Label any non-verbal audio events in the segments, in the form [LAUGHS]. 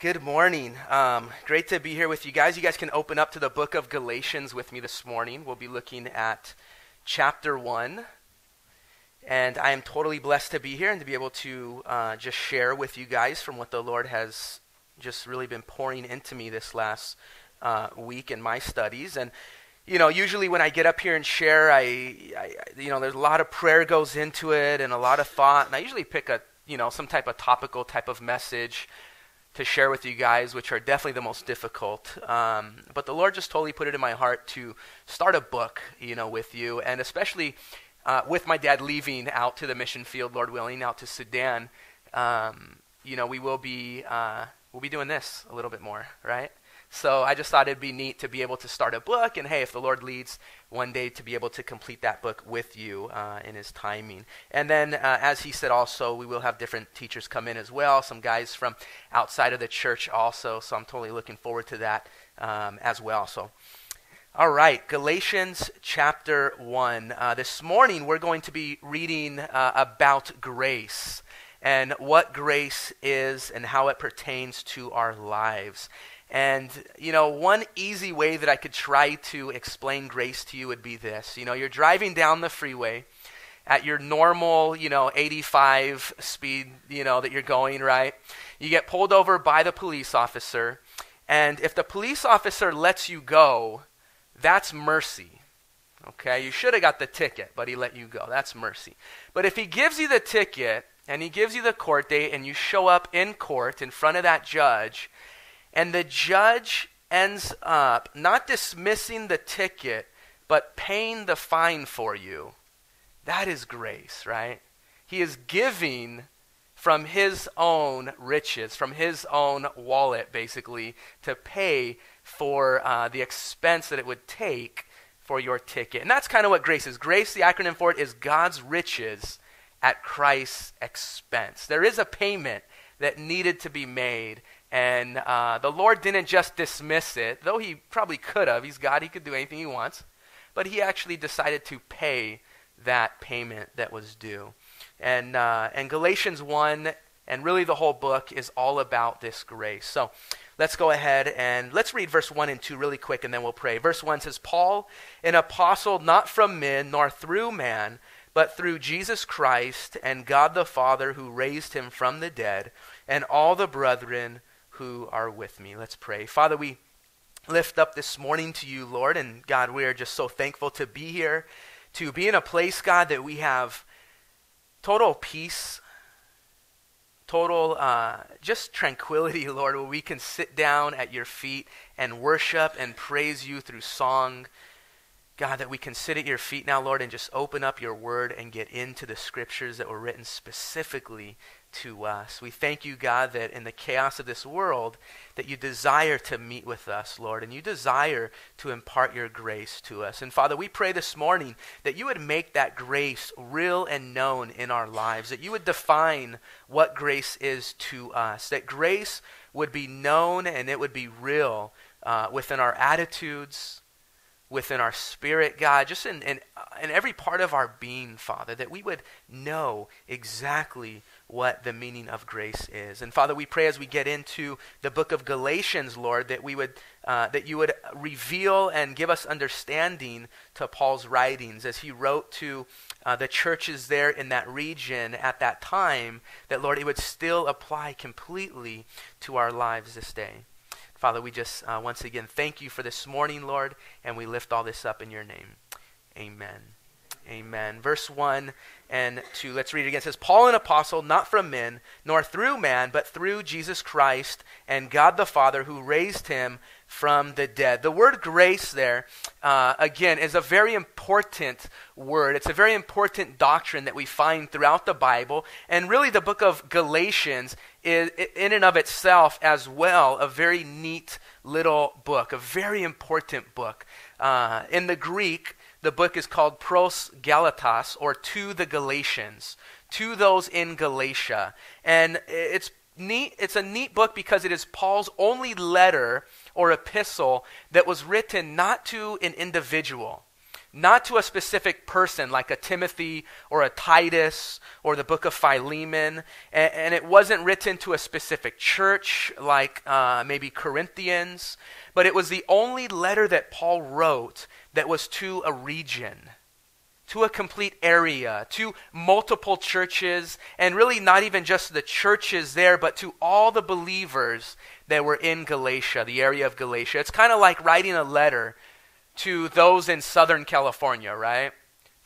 Good morning. Um, great to be here with you guys. You guys can open up to the book of Galatians with me this morning. We'll be looking at chapter 1. And I am totally blessed to be here and to be able to uh, just share with you guys from what the Lord has just really been pouring into me this last uh, week in my studies. And, you know, usually when I get up here and share, I, I, you know, there's a lot of prayer goes into it and a lot of thought. And I usually pick a, you know, some type of topical type of message to share with you guys, which are definitely the most difficult. Um, but the Lord just totally put it in my heart to start a book, you know, with you, and especially uh, with my dad leaving out to the mission field, Lord willing, out to Sudan. Um, you know, we will be uh, we'll be doing this a little bit more, right? So I just thought it'd be neat to be able to start a book, and hey, if the Lord leads, one day to be able to complete that book with you uh, in His timing. And then, uh, as He said, also we will have different teachers come in as well, some guys from outside of the church also. So I'm totally looking forward to that um, as well. So. All right, Galatians chapter 1. Uh, this morning we're going to be reading uh, about grace and what grace is and how it pertains to our lives. And, you know, one easy way that I could try to explain grace to you would be this. You know, you're driving down the freeway at your normal, you know, 85 speed, you know, that you're going, right? You get pulled over by the police officer. And if the police officer lets you go, that's mercy. Okay? You should have got the ticket, but he let you go. That's mercy. But if he gives you the ticket and he gives you the court date and you show up in court in front of that judge, and the judge ends up not dismissing the ticket, but paying the fine for you. That is grace, right? He is giving from his own riches, from his own wallet, basically, to pay for uh, the expense that it would take for your ticket. And that's kind of what grace is. Grace, the acronym for it, is God's riches at Christ's expense. There is a payment that needed to be made, and uh, the Lord didn't just dismiss it, though he probably could have. He's God, he could do anything he wants. But he actually decided to pay that payment that was due. And, uh, and Galatians 1, and really the whole book, is all about this grace. So let's go ahead and let's read verse 1 and 2 really quick, and then we'll pray. Verse 1 says, Paul, an apostle not from men, nor through man, but through Jesus Christ and God the Father who raised him from the dead, and all the brethren who are with me. Let's pray. Father, we lift up this morning to you, Lord, and God, we are just so thankful to be here, to be in a place, God, that we have total peace, total uh, just tranquility, [LAUGHS] Lord, where we can sit down at your feet and worship and praise you through song. God, that we can sit at your feet now, Lord, and just open up your word and get into the scriptures that were written specifically to us. We thank you, God, that in the chaos of this world, that you desire to meet with us, Lord, and you desire to impart your grace to us. And Father, we pray this morning that you would make that grace real and known in our lives, that you would define what grace is to us, that grace would be known and it would be real uh, within our attitudes, within our spirit, God, just in, in, in every part of our being, Father, that we would know exactly what the meaning of grace is. And Father, we pray as we get into the book of Galatians, Lord, that we would uh, that you would reveal and give us understanding to Paul's writings as he wrote to uh, the churches there in that region at that time. That Lord, it would still apply completely to our lives this day. Father, we just uh, once again thank you for this morning, Lord, and we lift all this up in your name. Amen. Amen. Verse 1 and 2. Let's read it again. It says, Paul, an apostle, not from men, nor through man, but through Jesus Christ and God the Father, who raised him from the dead. The word grace there, uh, again, is a very important word. It's a very important doctrine that we find throughout the Bible. And really, the book of Galatians is, in and of itself, as well, a very neat little book, a very important book. Uh, in the Greek, the book is called Pros Galatas, or To the Galatians, to those in Galatia. And it's neat, it's a neat book because it is Paul's only letter or epistle that was written not to an individual, not to a specific person like a Timothy or a Titus or the book of Philemon. And, and it wasn't written to a specific church like uh, maybe Corinthians, but it was the only letter that Paul wrote that was to a region. To a complete area, to multiple churches, and really not even just the churches there, but to all the believers that were in Galatia, the area of Galatia. It's kind of like writing a letter to those in Southern California, right?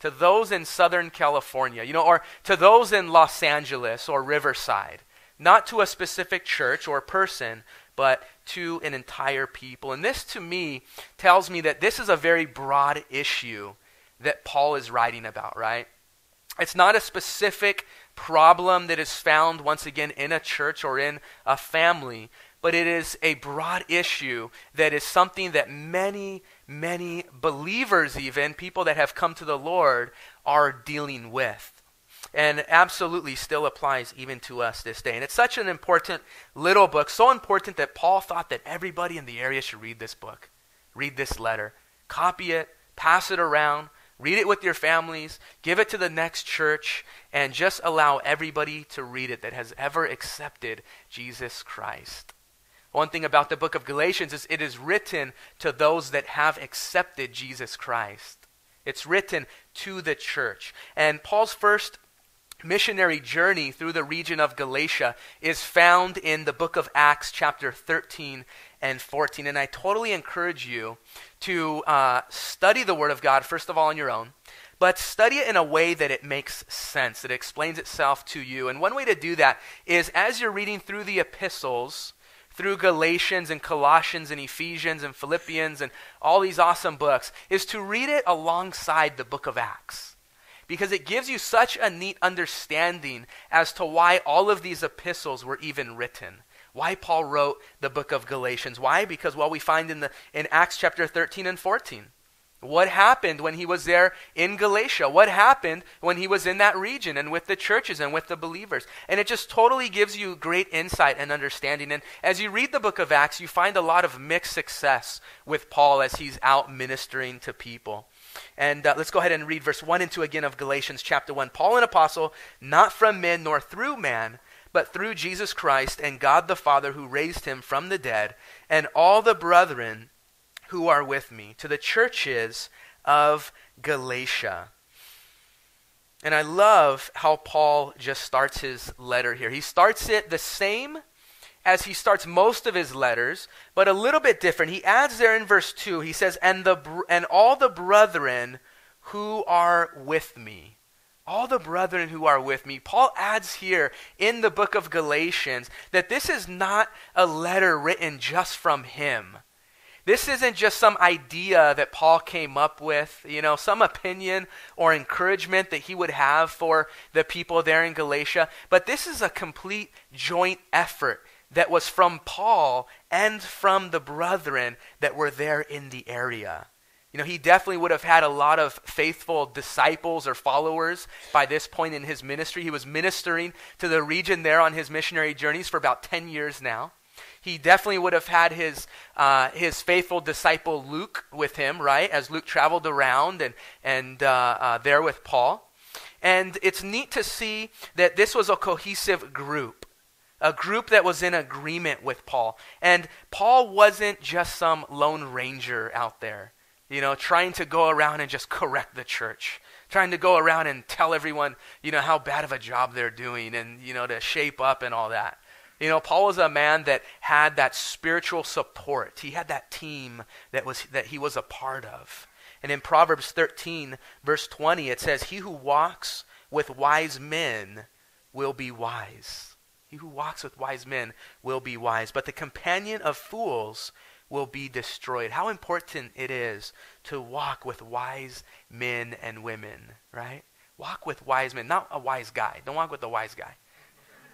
To those in Southern California, you know, or to those in Los Angeles or Riverside. Not to a specific church or person, but to an entire people. And this to me tells me that this is a very broad issue that Paul is writing about, right? It's not a specific problem that is found once again in a church or in a family, but it is a broad issue that is something that many, many believers, even people that have come to the Lord, are dealing with. And absolutely still applies even to us this day. And it's such an important little book, so important that Paul thought that everybody in the area should read this book, read this letter, copy it, pass it around, read it with your families, give it to the next church, and just allow everybody to read it that has ever accepted Jesus Christ. One thing about the book of Galatians is it is written to those that have accepted Jesus Christ. It's written to the church. And Paul's first missionary journey through the region of Galatia is found in the book of Acts, chapter 13 and 14. And I totally encourage you to uh, study the Word of God, first of all, on your own, but study it in a way that it makes sense, that it explains itself to you. And one way to do that is as you're reading through the epistles, through Galatians and Colossians and Ephesians and Philippians and all these awesome books is to read it alongside the book of Acts. Because it gives you such a neat understanding as to why all of these epistles were even written. Why Paul wrote the book of Galatians. Why? Because well we find in the in Acts chapter 13 and 14. What happened when he was there in Galatia? What happened when he was in that region and with the churches and with the believers? And it just totally gives you great insight and understanding. And as you read the book of Acts, you find a lot of mixed success with Paul as he's out ministering to people. And uh, let's go ahead and read verse 1 and 2 again of Galatians chapter 1. Paul, an apostle, not from men nor through man, but through Jesus Christ and God the Father who raised him from the dead, and all the brethren who are with me, to the churches of Galatia. And I love how Paul just starts his letter here. He starts it the same as he starts most of his letters, but a little bit different. He adds there in verse 2, he says, "And the and all the brethren who are with me." All the brethren who are with me. Paul adds here in the book of Galatians that this is not a letter written just from him. This isn't just some idea that Paul came up with, you know, some opinion or encouragement that he would have for the people there in Galatia, but this is a complete joint effort that was from Paul and from the brethren that were there in the area. You know, he definitely would have had a lot of faithful disciples or followers by this point in his ministry. He was ministering to the region there on his missionary journeys for about 10 years now he definitely would have had his, uh, his faithful disciple Luke with him, right, as Luke traveled around and, and uh, uh, there with Paul. And it's neat to see that this was a cohesive group, a group that was in agreement with Paul. And Paul wasn't just some lone ranger out there, you know, trying to go around and just correct the church trying to go around and tell everyone, you know, how bad of a job they're doing and, you know, to shape up and all that. You know, Paul was a man that had that spiritual support. He had that team that was that he was a part of. And in Proverbs 13, verse 20, it says, He who walks with wise men will be wise. He who walks with wise men will be wise. But the companion of fools will be destroyed. How important it is to walk with wise men and women, right? Walk with wise men, not a wise guy. Don't walk with a wise guy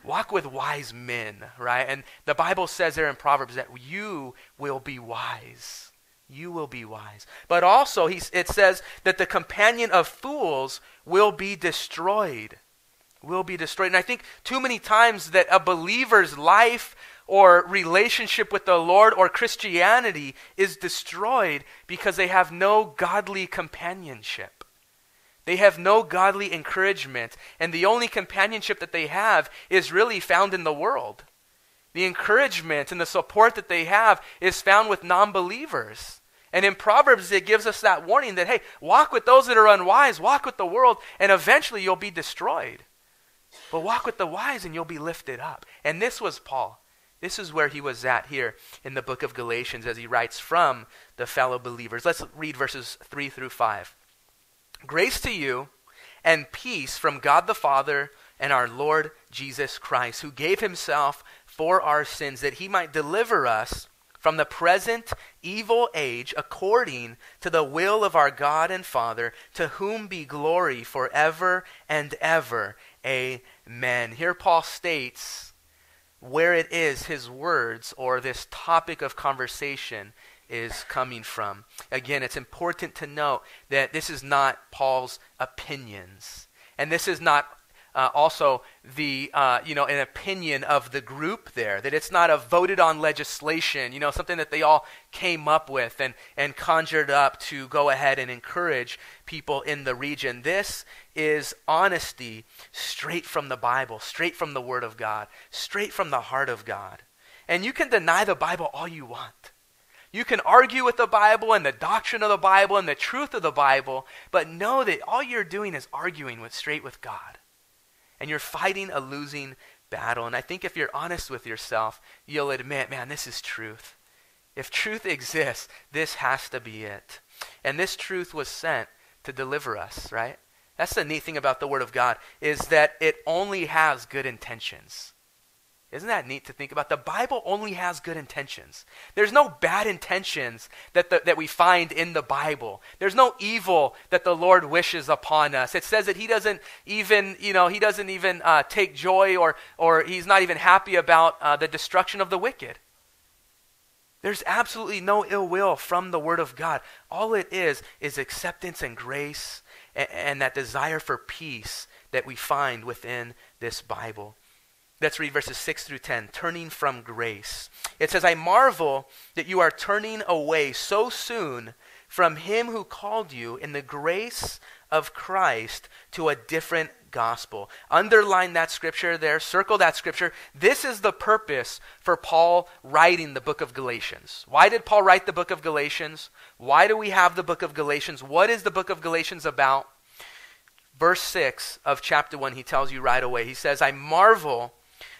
walk with wise men, right? And the Bible says there in Proverbs that you will be wise. You will be wise. But also, he, it says that the companion of fools will be destroyed. Will be destroyed. And I think too many times that a believer's life or relationship with the Lord or Christianity is destroyed because they have no godly companionship. They have no godly encouragement, and the only companionship that they have is really found in the world. The encouragement and the support that they have is found with non believers. And in Proverbs, it gives us that warning that, hey, walk with those that are unwise, walk with the world, and eventually you'll be destroyed. But walk with the wise and you'll be lifted up. And this was Paul. This is where he was at here in the book of Galatians as he writes from the fellow believers. Let's read verses 3 through 5. Grace to you and peace from God the Father and our Lord Jesus Christ, who gave himself for our sins that he might deliver us from the present evil age according to the will of our God and Father, to whom be glory forever and ever. Amen. Here Paul states where it is his words or this topic of conversation is coming from. Again, it's important to note that this is not Paul's opinions. And this is not uh, also the uh, you know an opinion of the group there that it's not a voted on legislation you know something that they all came up with and and conjured up to go ahead and encourage people in the region this is honesty straight from the bible straight from the word of god straight from the heart of god and you can deny the bible all you want you can argue with the Bible and the doctrine of the Bible and the truth of the Bible, but know that all you're doing is arguing with straight with God and you're fighting a losing battle. And I think if you're honest with yourself, you'll admit, man, this is truth. If truth exists, this has to be it. And this truth was sent to deliver us, right? That's the neat thing about the Word of God, is that it only has good intentions. Isn't that neat to think about? The Bible only has good intentions. There's no bad intentions that, the, that we find in the Bible. There's no evil that the Lord wishes upon us. It says that He doesn't even, you know, He doesn't even uh, take joy or, or He's not even happy about uh, the destruction of the wicked. There's absolutely no ill will from the Word of God. All it is is acceptance and grace and, that desire for peace that we find within this Bible. Let's read verses 6 through 10. Turning from grace. It says, I marvel that you are turning away so soon from him who called you in the grace of Christ to a different gospel. Underline that scripture there, circle that scripture. This is the purpose for Paul writing the book of Galatians. Why did Paul write the book of Galatians? Why do we have the book of Galatians? What is the book of Galatians about? Verse 6 of chapter 1, he tells you right away. He says, I marvel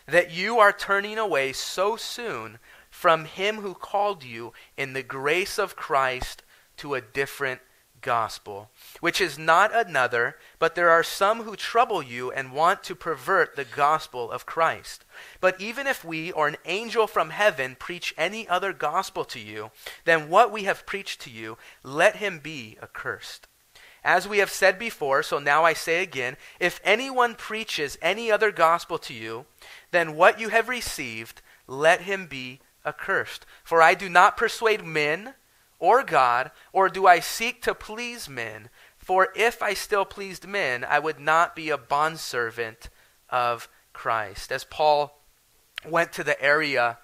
that you are turning away so soon from him who called you in the grace of Christ to a different gospel, which is not another, but there are some who trouble you and want to pervert the gospel of Christ. But even if we or an angel from heaven preach any other gospel to you than what we have preached to you, let him be accursed. As we have said before, so now I say again if anyone preaches any other gospel to you than what you have received, let him be accursed. For I do not persuade men or God, or do I seek to please men. For if I still pleased men, I would not be a bondservant of Christ. As Paul went to the area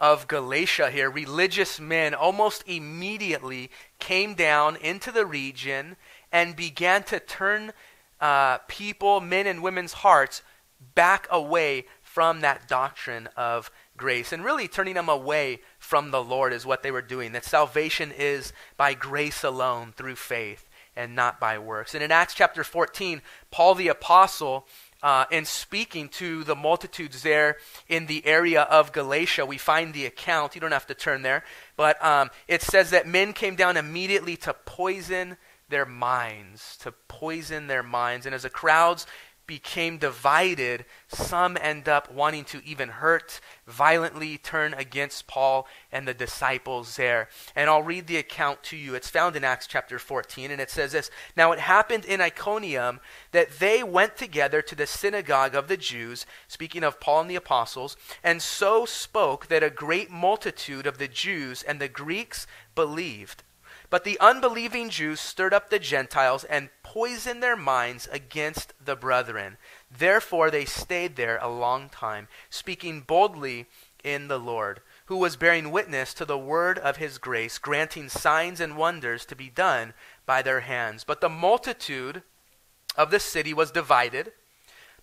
of Galatia here, religious men almost immediately came down into the region and began to turn uh, people, men and women's hearts, back away from that doctrine of grace and really turning them away from the Lord is what they were doing. That salvation is by grace alone through faith and not by works. And in Acts chapter 14, Paul the Apostle, uh, in speaking to the multitudes there in the area of Galatia, we find the account. You don't have to turn there, but um, it says that men came down immediately to poison their minds, to poison their minds. And as the crowds became divided, some end up wanting to even hurt, violently turn against Paul and the disciples there. And I'll read the account to you. It's found in Acts chapter 14, and it says this Now it happened in Iconium that they went together to the synagogue of the Jews, speaking of Paul and the apostles, and so spoke that a great multitude of the Jews and the Greeks believed. But the unbelieving Jews stirred up the Gentiles and poisoned their minds against the brethren. Therefore they stayed there a long time, speaking boldly in the Lord, who was bearing witness to the word of his grace, granting signs and wonders to be done by their hands. But the multitude of the city was divided,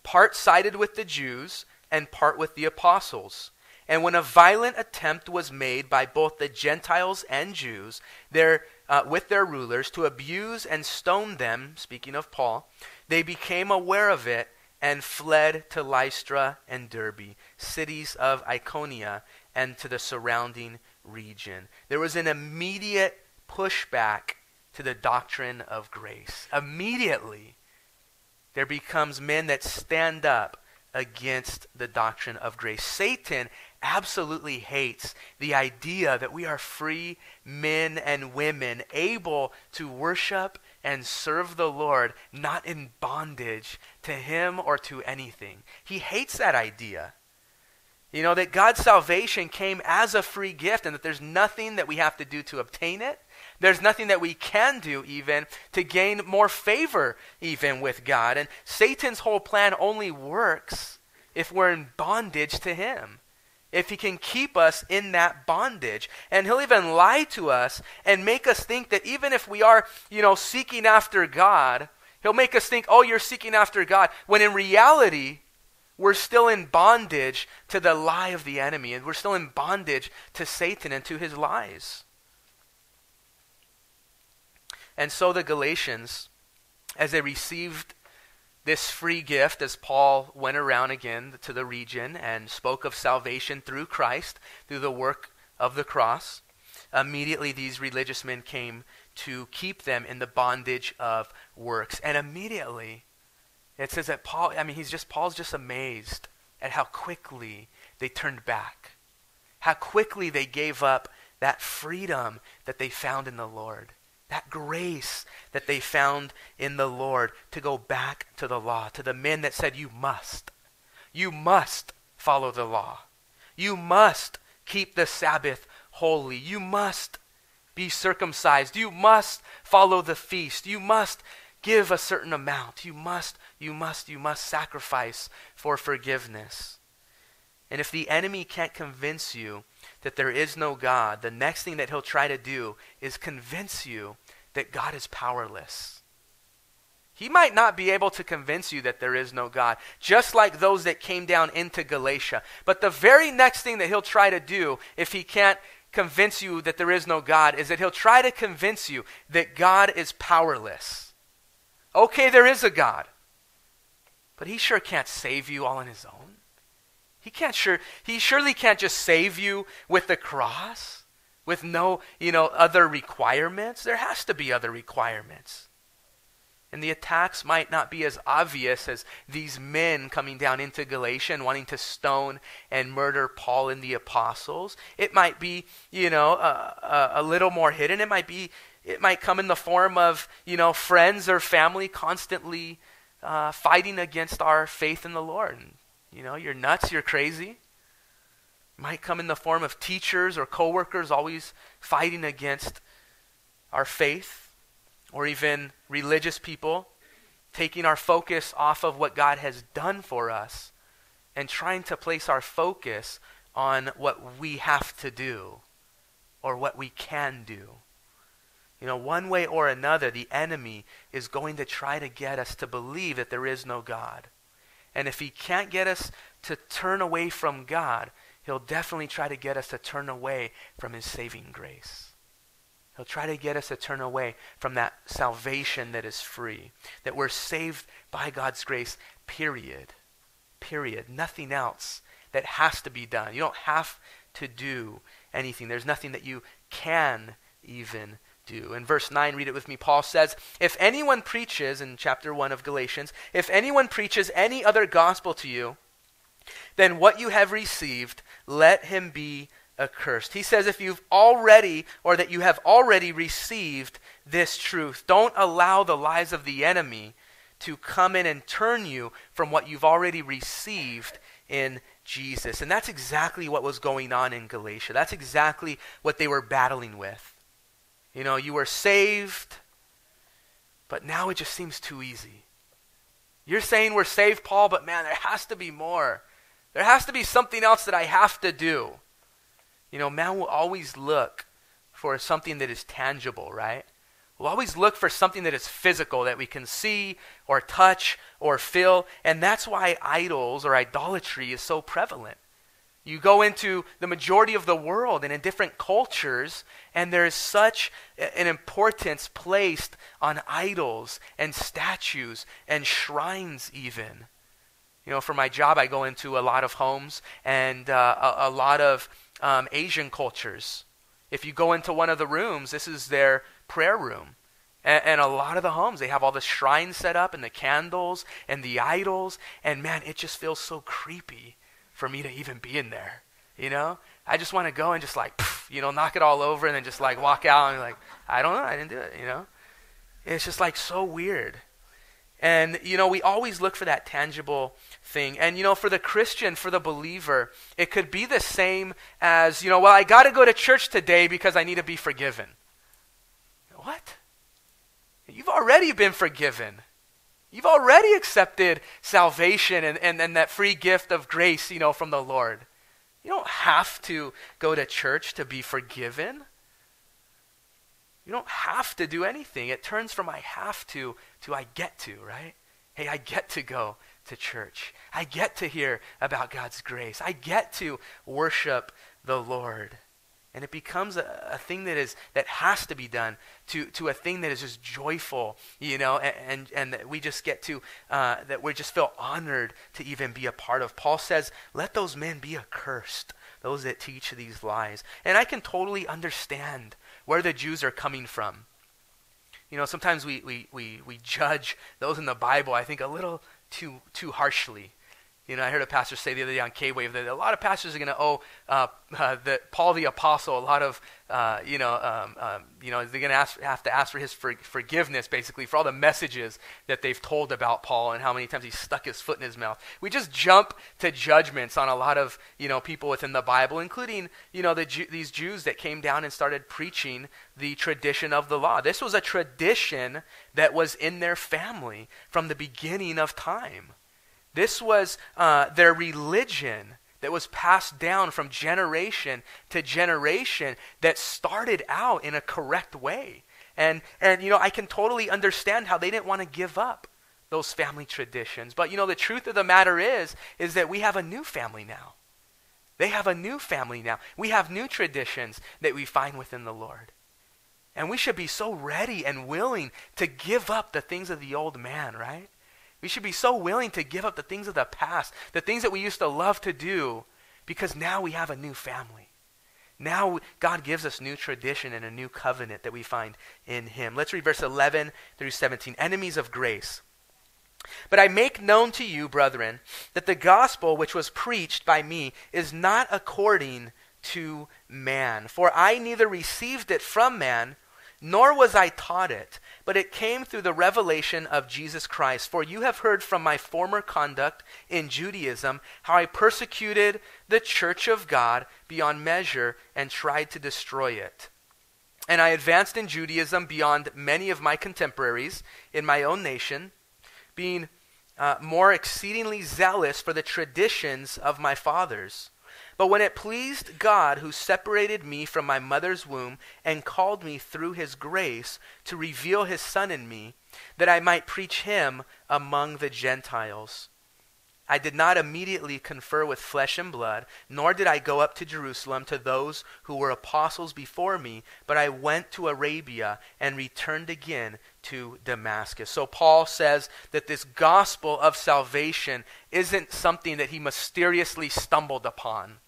part sided with the Jews and part with the apostles. And when a violent attempt was made by both the Gentiles and Jews, their, uh, with their rulers, to abuse and stone them, speaking of Paul, they became aware of it and fled to Lystra and Derbe, cities of Lycaonia, and to the surrounding region. There was an immediate pushback to the doctrine of grace. Immediately, there becomes men that stand up against the doctrine of grace. Satan absolutely hates the idea that we are free men and women able to worship and serve the Lord, not in bondage to him or to anything. He hates that idea. You know, that God's salvation came as a free gift and that there's nothing that we have to do to obtain it. There's nothing that we can do even to gain more favor even with God. And Satan's whole plan only works if we're in bondage to him. If he can keep us in that bondage. And he'll even lie to us and make us think that even if we are, you know, seeking after God, he'll make us think, oh, you're seeking after God. When in reality, we're still in bondage to the lie of the enemy, and we're still in bondage to Satan and to his lies. And so the Galatians, as they received this free gift, as Paul went around again to the region and spoke of salvation through Christ, through the work of the cross, immediately these religious men came to keep them in the bondage of works. And immediately, it says that Paul, I mean, he's just, Paul's just amazed at how quickly they turned back, how quickly they gave up that freedom that they found in the Lord that grace that they found in the Lord to go back to the law, to the men that said, You must. You must follow the law. You must keep the Sabbath holy. You must be circumcised. You must follow the feast. You must give a certain amount. You must, you must, you must sacrifice for forgiveness. And if the enemy can't convince you that there is no God, the next thing that he'll try to do is convince you that God is powerless. He might not be able to convince you that there is no God, just like those that came down into Galatia. But the very next thing that he'll try to do, if he can't convince you that there is no God, is that he'll try to convince you that God is powerless. Okay, there is a God, but he sure can't save you all on his own. He can't sure he surely can't just save you with the cross with no, you know, other requirements. There has to be other requirements. And the attacks might not be as obvious as these men coming down into Galatia and wanting to stone and murder Paul and the apostles. It might be, you know, a, a, a little more hidden. It might be, it might come in the form of, you know, friends or family constantly uh, fighting against our faith in the Lord. And, you know, you're nuts, you're crazy might come in the form of teachers or coworkers always fighting against our faith, or even religious people taking our focus off of what God has done for us and trying to place our focus on what we have to do or what we can do. You know, one way or another, the enemy is going to try to get us to believe that there is no God. And if he can't get us to turn away from God, he'll definitely try to get us to turn away from his saving grace. He'll try to get us to turn away from that salvation that is free, that we're saved by God's grace, period. Period. Nothing else that has to be done. You don't have to do anything. There's nothing that you can even do. In verse 9, read it with me. Paul says, If anyone preaches, in chapter 1 of Galatians, if anyone preaches any other gospel to you then what you have received, let him be accursed. He says, if you've already, or that you have already received this truth, don't allow the lies of the enemy to come in and turn you from what you've already received in Jesus. And that's exactly what was going on in Galatia. That's exactly what they were battling with. You know, you were saved, but now it just seems too easy. You're saying we're saved, Paul, but man, there has to be more. There has to be something else that I have to do. You know, man will always look for something that is tangible, right? We'll always look for something that is physical that we can see or touch or feel. And that's why idols or idolatry is so prevalent. You go into the majority of the world and in different cultures, and there is such an importance placed on idols and statues and shrines, even. You know, for my job, I go into a lot of homes and uh, a, a, lot of um, Asian cultures. If you go into one of the rooms, this is their prayer room. And, a lot of the homes, they have all the shrines set up and the candles and the idols. And man, it just feels so creepy for me to even be in there. You know? I just want to go and just like, you know, knock it all over and then just like walk out and like, I don't know, I didn't do it, you know? It's just like so weird. And, you know, we always look for that tangible thing. And, you know, for the Christian, for the believer, it could be the same as, you know, well, I got to go to church today because I need to be forgiven. What? You've already been forgiven. You've already accepted salvation and, and, and that free gift of grace, you know, from the Lord. You don't have to go to church to be forgiven. You don't have to do anything. It turns from I have to to I get to, right? Hey, I get to go to church. I get to hear about God's grace. I get to worship the Lord. And it becomes a, a thing that is that has to be done to, to a thing that is just joyful, you know, and, and, and that we just get to, uh, that we just feel honored to even be a part of. Paul says, let those men be accursed, those that teach these lies. And I can totally understand where the Jews are coming from. You know, sometimes we, we, we, we judge those in the Bible, I think, a little too, too harshly. You know, I heard a pastor say the other day on K-Wave that a lot of pastors are going to owe uh, [LAUGHS] uh, Paul the Apostle a lot of, uh, you know, um, um, you know, they're going to have to ask for his for, forgiveness, basically, for all the messages that they've told about Paul and how many times he stuck his foot in his mouth. We just jump to judgments on a lot of, you know, people within the Bible, including, you know, the these Jews that came down and started preaching the tradition of the law. This was a tradition that was in their family from the beginning of time. This was uh, their religion that was passed down from generation to generation that started out in a correct way. And, and you know, I can totally understand how they didn't want to give up those family traditions. But, you know, the truth of the matter is, is that we have a new family now. They have a new family now. We have new traditions that we find within the Lord. And we should be so ready and willing to give up the things of the old man, right? We should be so willing to give up the things of the past, the things that we used to love to do, because now we have a new family. Now God gives us new tradition and a new covenant that we find in Him. Let's read verse 11 through 17. Enemies of grace. But I make known to you, brethren, that the gospel which was preached by me is not according to man. For I neither received it from man, nor was I taught it, but it came through the revelation of Jesus Christ. For you have heard from my former conduct in Judaism how I persecuted the church of God beyond measure and tried to destroy it. And I advanced in Judaism beyond many of my contemporaries in my own nation, being uh, more exceedingly zealous for the traditions of my fathers. But when it pleased God, who separated me from my mother's womb and called me through his grace to reveal his Son in me, that I might preach him among the Gentiles. I did not immediately confer with flesh and blood, nor did I go up to Jerusalem to those who were apostles before me, but I went to Arabia and returned again to Damascus. So Paul says that this gospel of salvation isn't something that he mysteriously stumbled upon.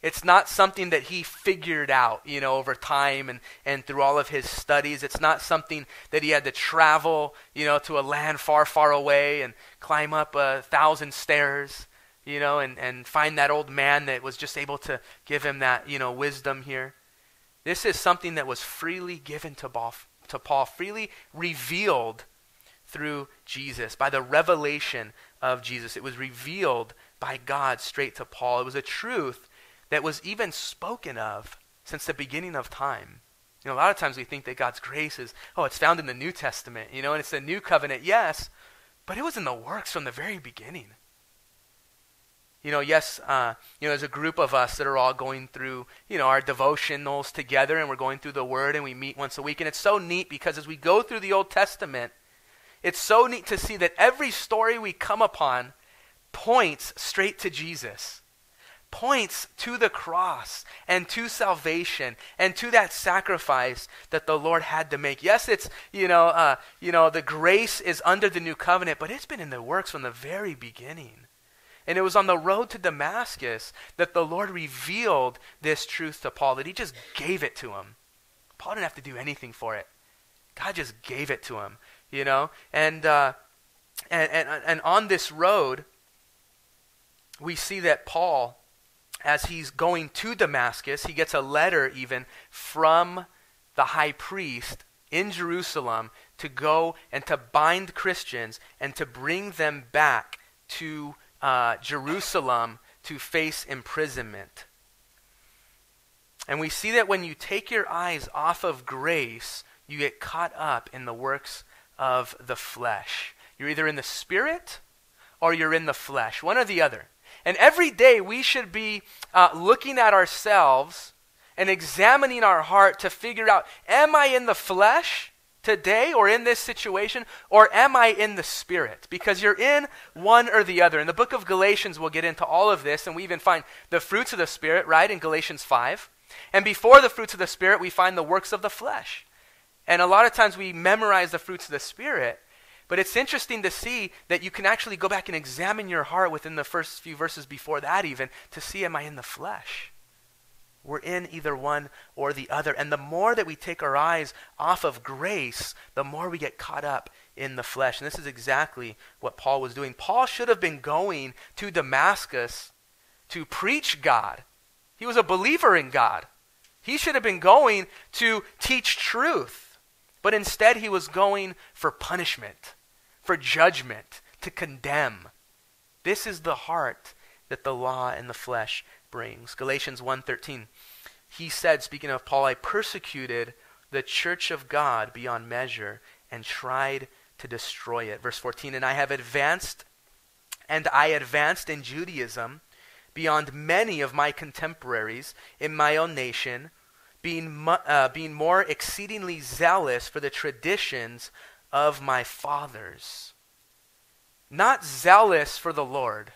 It's not something that he figured out, you know, over time and, and through all of his studies. It's not something that he had to travel, you know, to a land far, far away and climb up a thousand stairs, you know, and, and find that old man that was just able to give him that, you know, wisdom here. This is something that was freely given to Paul, to Paul freely revealed through Jesus, by the revelation of Jesus. It was revealed by God straight to Paul. It was a truth that was even spoken of since the beginning of time. You know, a lot of times we think that God's grace is, oh, it's found in the New Testament, you know, and it's the new covenant, yes, but it was in the works from the very beginning. You know, yes, uh, you know, there's a group of us that are all going through, you know, our devotionals together, and we're going through the Word, and we meet once a week, and it's so neat because as we go through the Old Testament, it's so neat to see that every story we come upon points straight to Jesus points to the cross and to salvation and to that sacrifice that the Lord had to make. Yes, it's you know uh, you know the grace is under the new covenant, but it's been in the works from the very beginning. And it was on the road to Damascus that the Lord revealed this truth to Paul, that he just gave it to him. Paul didn't have to do anything for it. God just gave it to him, you know? And, uh, and, and, and on this road, we see that Paul as he's going to Damascus, he gets a letter even from the high priest in Jerusalem to go and to bind Christians and to bring them back to uh, Jerusalem to face imprisonment. And we see that when you take your eyes off of grace, you get caught up in the works of the flesh. You're either in the spirit or you're in the flesh, one or the other. And every day we should be uh, looking at ourselves and examining our heart to figure out am I in the flesh today or in this situation, or am I in the spirit? Because you're in one or the other. In the book of Galatians, we'll get into all of this, and we even find the fruits of the spirit, right, in Galatians 5. And before the fruits of the spirit, we find the works of the flesh. And a lot of times we memorize the fruits of the spirit, but it's interesting to see that you can actually go back and examine your heart within the first few verses before that, even, to see, am I in the flesh? We're in either one or the other. And the more that we take our eyes off of grace, the more we get caught up in the flesh. And this is exactly what Paul was doing. Paul should have been going to Damascus to preach God. He was a believer in God. He should have been going to teach truth. But instead, he was going for punishment for judgment, to condemn. This is the heart that the law and the flesh brings. Galatians 1:13. He said, speaking of Paul, I persecuted the church of God beyond measure and tried to destroy it. Verse 14, and I have advanced and I advanced in Judaism beyond many of my contemporaries in my own nation, being, uh, being more exceedingly zealous for the traditions of my fathers. Not zealous for the Lord.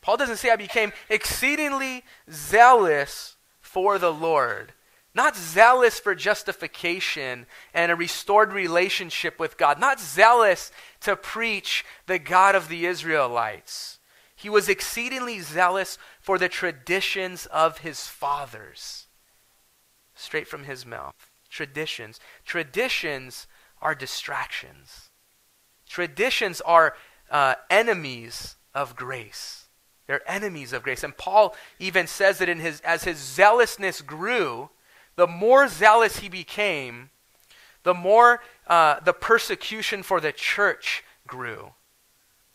Paul doesn't say I became exceedingly zealous for the Lord. Not zealous for justification and a restored relationship with God. Not zealous to preach the God of the Israelites. He was exceedingly zealous for the traditions of his fathers. Straight from his mouth. Traditions. Traditions are distractions. Traditions are uh, enemies of grace. They're enemies of grace. And Paul even says that in his, as his zealousness grew, the more zealous he became, the more uh, the persecution for the church grew.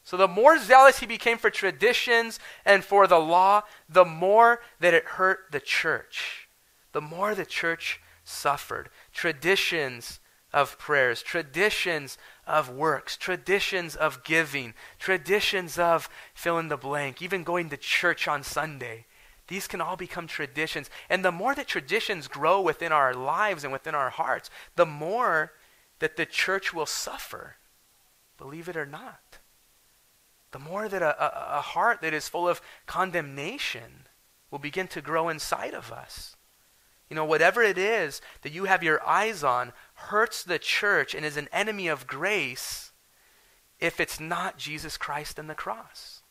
So the more zealous he became for traditions and for the law, the more that it hurt the church. The more the church suffered. Traditions of prayers, traditions of works, traditions of giving, traditions of fill in the blank, even going to church on Sunday. These can all become traditions. And the more that traditions grow within our lives and within our hearts, the more that the church will suffer, believe it or not. The more that a, a, a heart that is full of condemnation will begin to grow inside of us. You know, whatever it is that you have your eyes on hurts the church and is an enemy of grace if it's not Jesus Christ and the cross.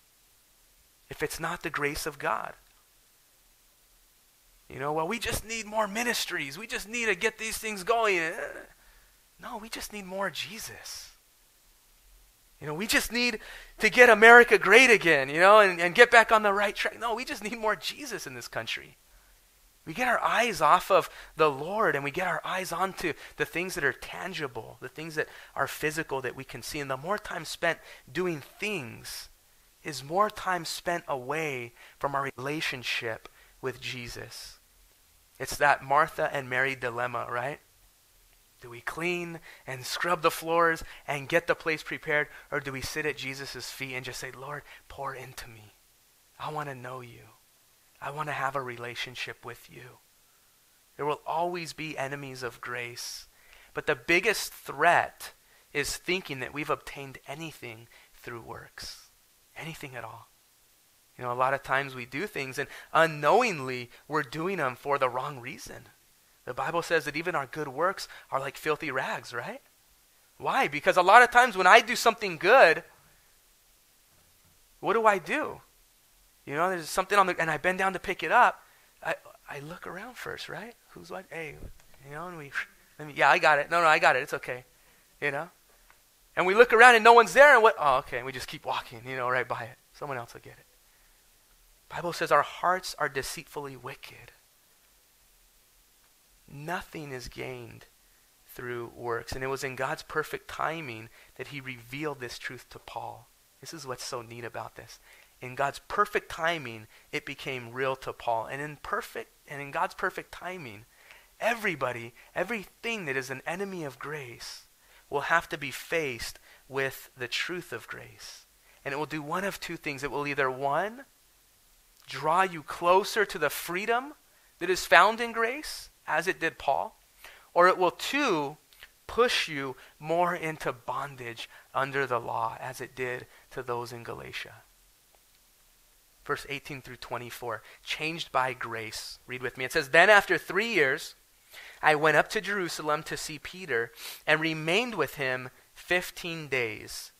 If it's not the grace of God. You know, well, we just need more ministries. We just need to get these things going. No, we just need more Jesus. You know, we just need to get America great again, you know, and, and get back on the right track. No, we just need more Jesus in this country. We get our eyes off of the Lord and we get our eyes onto the things that are tangible, the things that are physical that we can see. And the more time spent doing things is more time spent away from our relationship with Jesus. It's that Martha and Mary dilemma, right? Do we clean and scrub the floors and get the place prepared, or do we sit at Jesus' feet and just say, Lord, pour into me? I want to know you. I want to have a relationship with you. There will always be enemies of grace. But the biggest threat is thinking that we've obtained anything through works. Anything at all. You know, a lot of times we do things and unknowingly we're doing them for the wrong reason. The Bible says that even our good works are like filthy rags, right? Why? Because a lot of times when I do something good, what do I do? You know, there's something on the, and I bend down to pick it up. I, I look around first, right? Who's what? Hey, you know, and we, me, yeah, I got it. No, no, I got it. It's okay. You know? And we look around and no one's there, and what? Oh, okay. And we just keep walking, you know, right by it. Someone else will get it. Bible says our hearts are deceitfully wicked. Nothing is gained through works. And it was in God's perfect timing that he revealed this truth to Paul. This is what's so neat about this. In God's perfect timing, it became real to Paul. And in perfect and in God's perfect timing, everybody, everything that is an enemy of grace will have to be faced with the truth of grace. And it will do one of two things. It will either one draw you closer to the freedom that is found in grace, as it did Paul, or it will, two, push you more into bondage under the law, as it did to those in Galatia. Verse 18 through 24, changed by grace. Read with me. It says, Then after three years, I went up to Jerusalem to see Peter and remained with him 15 days.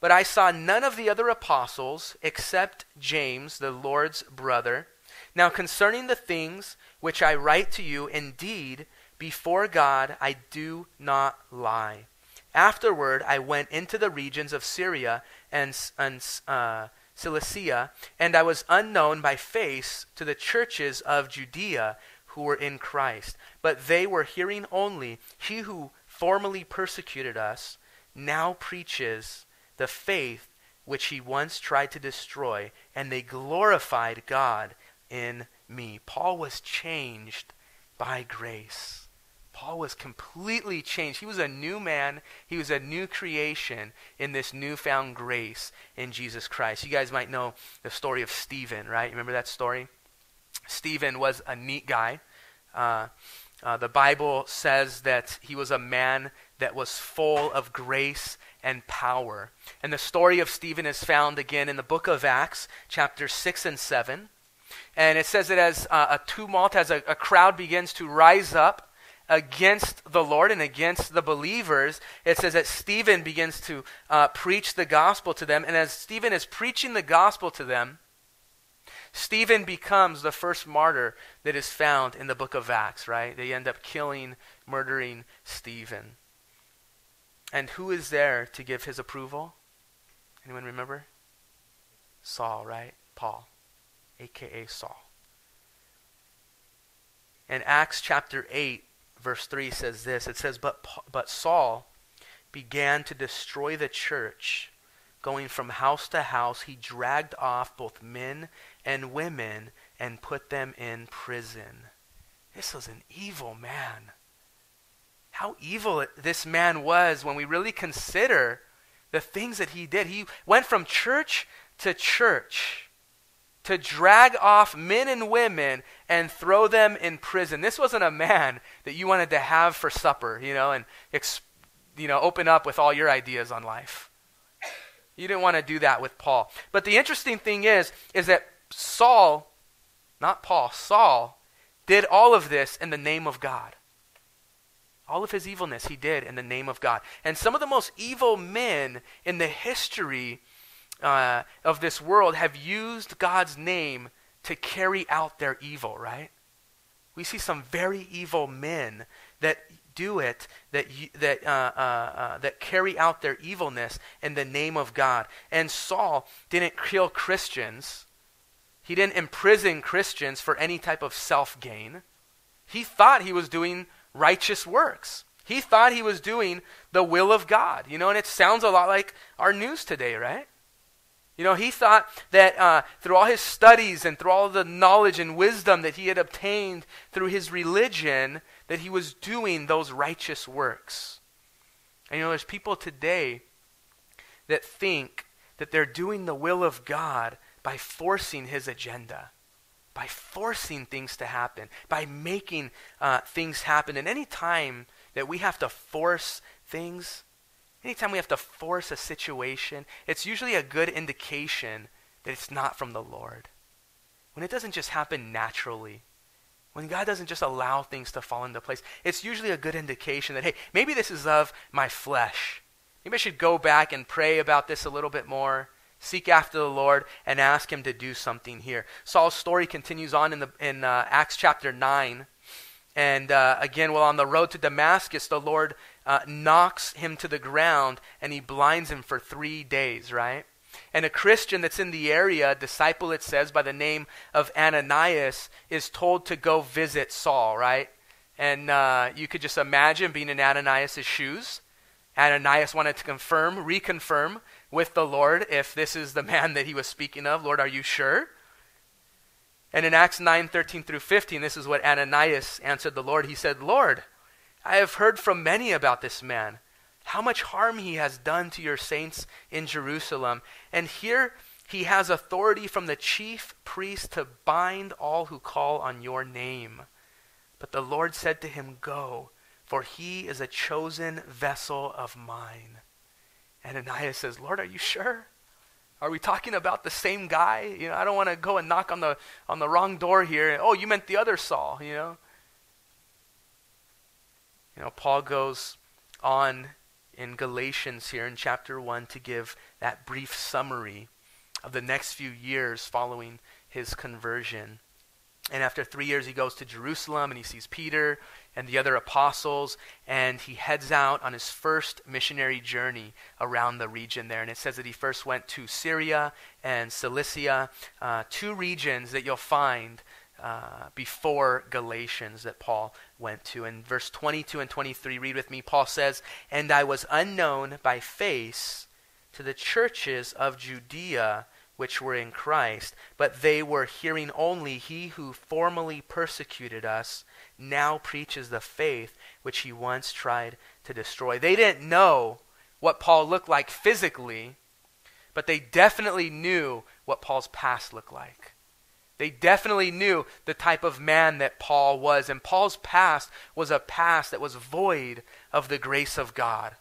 But I saw none of the other apostles except James, the Lord's brother. Now concerning the things which I write to you, indeed, before God I do not lie. Afterward I went into the regions of Syria and, and uh, Cilicia, and I was unknown by face to the churches of Judea who were in Christ. But they were hearing only, He who formerly persecuted us now preaches the faith which he once tried to destroy, and they glorified God in me. Paul was changed by grace. Paul was completely changed. He was a new man. He was a new creation in this newfound grace in Jesus Christ. You guys might know the story of Stephen, right? Remember that story? Stephen was a neat guy. Uh, uh, the Bible says that he was a man that was full of grace and power. And the story of Stephen is found again in the book of Acts, chapter 6 and 7. And it says that as uh, a tumult, as a, a crowd begins to rise up against the Lord and against the believers, it says that Stephen begins to uh, preach the gospel to them. And as Stephen is preaching the gospel to them, Stephen becomes the first martyr that is found in the book of Acts, right? They end up killing, murdering Stephen. And who is there to give his approval? Anyone remember? Saul, right? Paul, aka Saul. In Acts chapter 8, verse 3 says this it says, But, but Saul began to destroy the church. Going from house to house, he dragged off both men and women and put them in prison. This was an evil man how evil this man was when we really consider the things that he did. He went from church to church to drag off men and women and throw them in prison. This wasn't a man that you wanted to have for supper, you know, and you know, open up with all your ideas on life. You didn't want to do that with Paul. But the interesting thing is is that Saul, not Paul, Saul did all of this in the name of God. All of his evilness he did in the name of God. And some of the most evil men in the history uh, of this world have used God's name to carry out their evil, right? We see some very evil men that do it, that, that, uh, uh, uh, that carry out their evilness in the name of God. And Saul didn't kill Christians, he didn't imprison Christians for any type of self gain. He thought he was doing righteous works. He thought he was doing the will of God. You know, and it sounds a lot like our news today, right? You know, he thought that uh, through all his studies and through all the knowledge and wisdom that he had obtained through his religion, that he was doing those righteous works. And you know, there's people today that think that they're doing the will of God by forcing his agenda, by forcing things to happen, by making uh, things happen. And any time that we have to force things, anytime we have to force a situation, it's usually a good indication that it's not from the Lord. When it doesn't just happen naturally, when God doesn't just allow things to fall into place, it's usually a good indication that, hey, maybe this is of my flesh. Maybe I should go back and pray about this a little bit more, seek after the Lord, and ask Him to do something here. Saul's story continues on in, the, in uh, Acts chapter 9. And uh, again, while on the road to Damascus, the Lord uh, knocks him to the ground and he blinds him for three days, right? And a Christian that's in the area, a disciple, it says, by the name of Ananias, is told to go visit Saul, right? And uh, you could just imagine being in Ananias' shoes. Ananias wanted to confirm, reconfirm with the Lord if this is the man that he was speaking of. Lord, are you sure? And in Acts 9 13 through 15, this is what Ananias answered the Lord. He said, Lord, I have heard from many about this man how much harm he has done to your saints in Jerusalem. And here he has authority from the chief priest to bind all who call on your name. But the Lord said to him, Go, for he is a chosen vessel of mine. And Ananias says, Lord, are you sure? Are we talking about the same guy? You know, I don't want to go and knock on the on the wrong door here. Oh, you meant the other Saul, you know? You know, Paul goes on in Galatians here in chapter 1 to give that brief summary of the next few years following his conversion. And after three years, he goes to Jerusalem and he sees Peter and the other apostles, and he heads out on his first missionary journey around the region there. And it says that he first went to Syria and Cilicia, uh, two regions that you'll find uh, before Galatians that Paul went to. In verse 22 and 23, read with me. Paul says, And I was unknown by face to the churches of Judea which were in Christ, but they were hearing only he who formerly persecuted us now preaches the faith which he once tried to destroy. They didn't know what Paul looked like physically, but they definitely knew what Paul's past looked like. They definitely knew the type of man that Paul was. And Paul's past was a past that was void of the grace of God.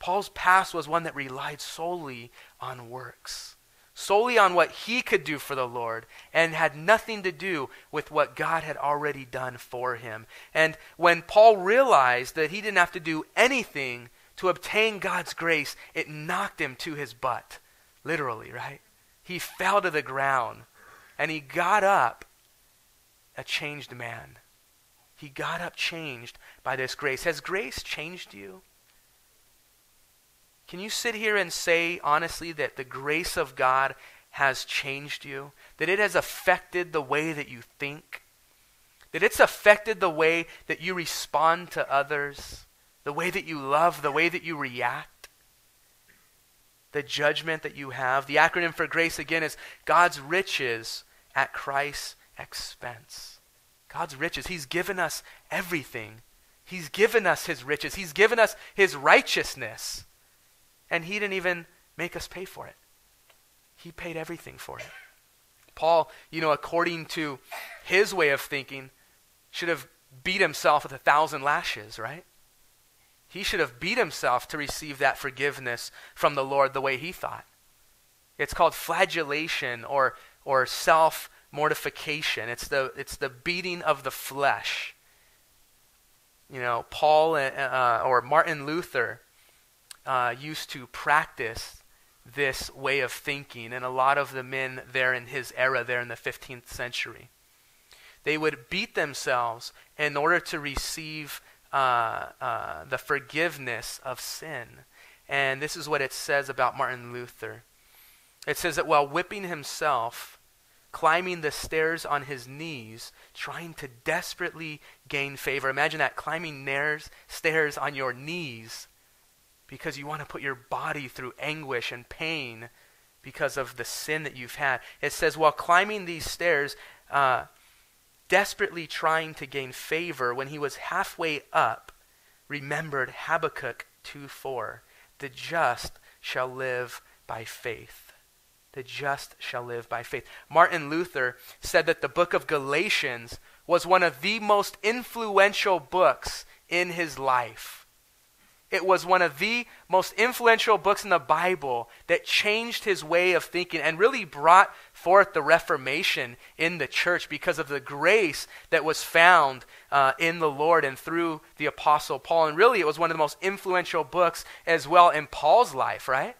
Paul's past was one that relied solely on works, solely on what he could do for the Lord, and had nothing to do with what God had already done for him. And when Paul realized that he didn't have to do anything to obtain God's grace, it knocked him to his butt. Literally, right? He fell to the ground and he got up a changed man. He got up changed by this grace. Has grace changed you? Can you sit here and say honestly that the grace of God has changed you? That it has affected the way that you think? That it's affected the way that you respond to others? The way that you love? The way that you react? The judgment that you have? The acronym for grace again is God's riches at Christ's expense. God's riches. He's given us everything. He's given us His riches. He's given us His righteousness. And He didn't even make us pay for it. He paid everything for it. Paul, you know, according to his way of thinking, should have beat himself with a thousand lashes, right? He should have beat himself to receive that forgiveness from the Lord the way he thought. It's called flagellation or or self mortification. It's the, it's the beating of the flesh. You know, Paul uh, uh, or Martin Luther uh, used to practice this way of thinking, and a lot of the men there in his era, there in the 15th century. They would beat themselves in order to receive uh, uh, the forgiveness of sin. And this is what it says about Martin Luther. It says that while whipping himself, climbing the stairs on his knees, trying to desperately gain favor. Imagine that climbing nairs, stairs on your knees because you want to put your body through anguish and pain because of the sin that you've had. It says, while climbing these stairs, uh, desperately trying to gain favor, when he was halfway up, remembered Habakkuk 2 4. The just shall live by faith. The just shall live by faith. Martin Luther said that the book of Galatians was one of the most influential books in his life. It was one of the most influential books in the Bible that changed his way of thinking and really brought forth the Reformation in the church because of the grace that was found uh, in the Lord and through the Apostle Paul. And really, it was one of the most influential books as well in Paul's life, right?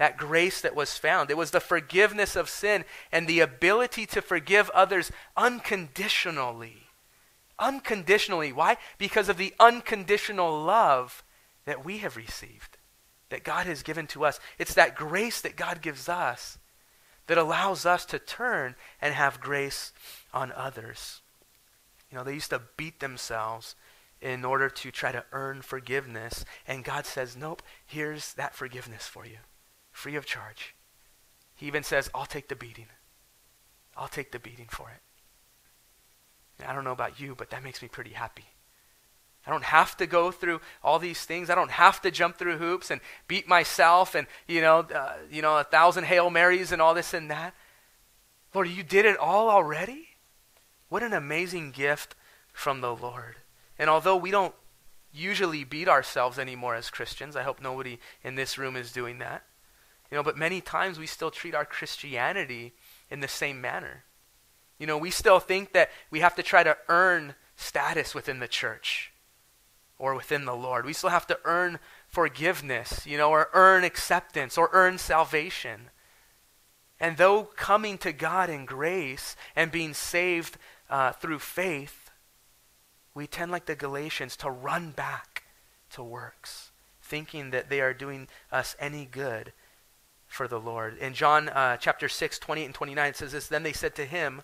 That grace that was found. It was the forgiveness of sin and the ability to forgive others unconditionally. Unconditionally. Why? Because of the unconditional love that we have received, that God has given to us. It's that grace that God gives us that allows us to turn and have grace on others. You know, they used to beat themselves in order to try to earn forgiveness. And God says, Nope, here's that forgiveness for you, free of charge. He even says, I'll take the beating. I'll take the beating for it. I don't know about you, but that makes me pretty happy. I don't have to go through all these things. I don't have to jump through hoops and beat myself and, you know, uh, you know, a thousand Hail Marys and all this and that. Lord, you did it all already? What an amazing gift from the Lord. And although we don't usually beat ourselves anymore as Christians, I hope nobody in this room is doing that. You know, but many times we still treat our Christianity in the same manner. You know, we still think that we have to try to earn status within the church or within the Lord. We still have to earn forgiveness, you know, or earn acceptance or earn salvation. And though coming to God in grace and being saved uh, through faith, we tend, like the Galatians, to run back to works, thinking that they are doing us any good for the Lord. In John uh, chapter 6, 28 and 29, it says this Then they said to him,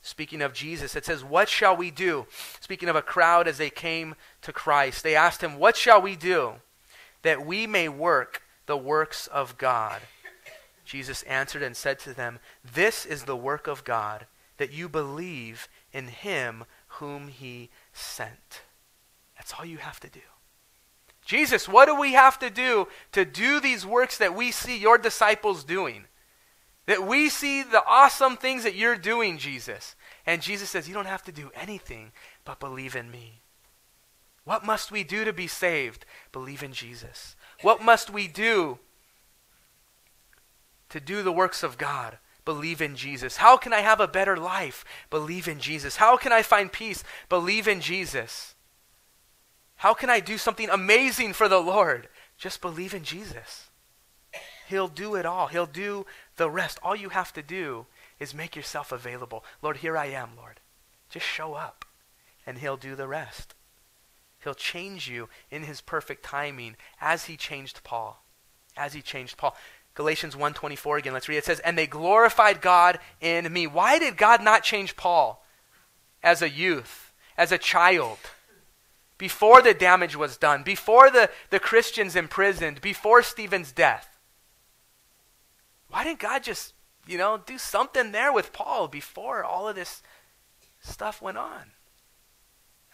Speaking of Jesus, it says, What shall we do? Speaking of a crowd as they came to Christ, they asked him, What shall we do that we may work the works of God? Jesus answered and said to them, This is the work of God, that you believe in him whom he sent. That's all you have to do. Jesus, what do we have to do to do these works that we see your disciples doing? That we see the awesome things that you're doing, Jesus. And Jesus says, You don't have to do anything but believe in me. What must we do to be saved? Believe in Jesus. What must we do to do the works of God? Believe in Jesus. How can I have a better life? Believe in Jesus. How can I find peace? Believe in Jesus. How can I do something amazing for the Lord? Just believe in Jesus. He'll do it all. He'll do the rest. All you have to do is make yourself available. Lord, here I am, Lord. Just show up, and He'll do the rest. He'll change you in His perfect timing as He changed Paul. As He changed Paul. Galatians 1.24 again, let's read. It says, And they glorified God in me. Why did God not change Paul as a youth, as a child? Before the damage was done, before the, the Christians imprisoned, before Stephen's death. Why didn't God just, you know, do something there with Paul before all of this stuff went on?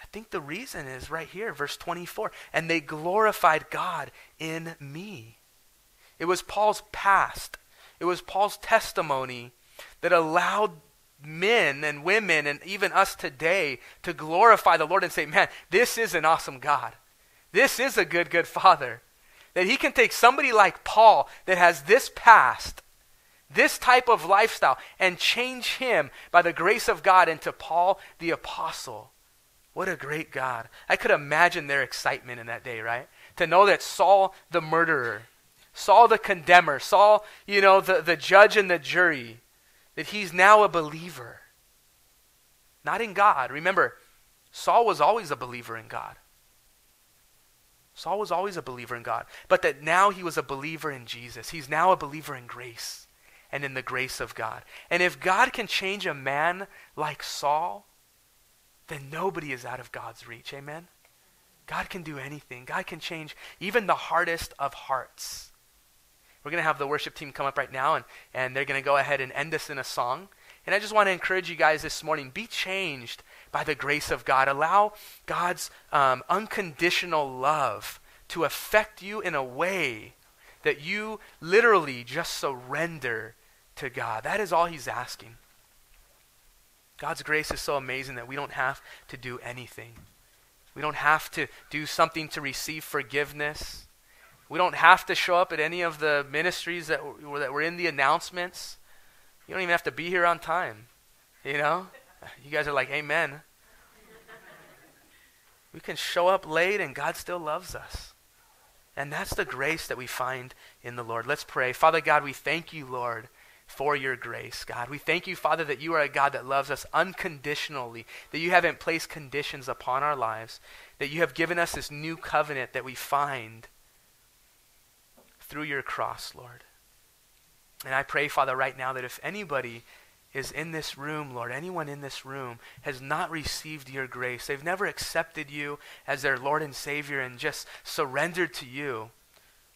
I think the reason is right here, verse 24. And they glorified God in me. It was Paul's past, it was Paul's testimony that allowed men and women and even us today to glorify the Lord and say, man, this is an awesome God. This is a good, good Father. That he can take somebody like Paul that has this past, this type of lifestyle, and change him by the grace of God into Paul the apostle. What a great God. I could imagine their excitement in that day, right? To know that Saul the murderer, Saul the condemner, Saul, you know, the, the judge and the jury, that he's now a believer. Not in God. Remember, Saul was always a believer in God. Saul was always a believer in God, but that now he was a believer in Jesus. He's now a believer in grace and in the grace of God. And if God can change a man like Saul, then nobody is out of God's reach. Amen? God can do anything. God can change even the hardest of hearts. We're going to have the worship team come up right now, and, and they're going to go ahead and end us in a song. And I just want to encourage you guys this morning be changed by the grace of God. Allow God's um, unconditional love to affect you in a way that you literally just surrender to God. That is all he's asking. God's grace is so amazing that we don't have to do anything. We don't have to do something to receive forgiveness. We don't have to show up at any of the ministries that were, that were in the announcements. You don't even have to be here on time. You know? You guys are like, Amen. We can show up late and God still loves us. And that's the grace that we find in the Lord. Let's pray. Father God, we thank you, Lord, for your grace, God. We thank you, Father, that you are a God that loves us unconditionally, that you haven't placed conditions upon our lives, that you have given us this new covenant that we find through your cross, Lord. And I pray, Father, right now that if anybody is in this room, Lord, anyone in this room has not received your grace, they've never accepted you as their Lord and Savior and just surrendered to you,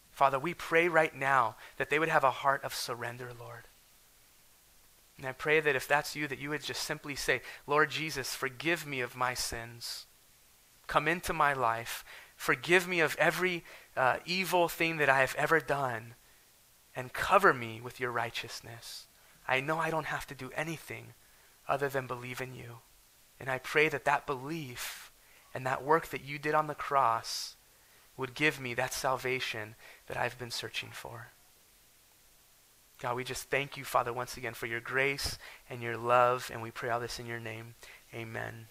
Father, we pray right now that they would have a heart of surrender, Lord. And I pray that if that's you, that you would just simply say, Lord Jesus, forgive me of my sins. Come into my life. Forgive me of every uh, evil thing that I have ever done. And cover me with your righteousness. I know I don't have to do anything other than believe in you. And I pray that that belief and that work that you did on the cross would give me that salvation that I've been searching for. God, we just thank you, Father, once again for your grace and your love, and we pray all this in your name. Amen.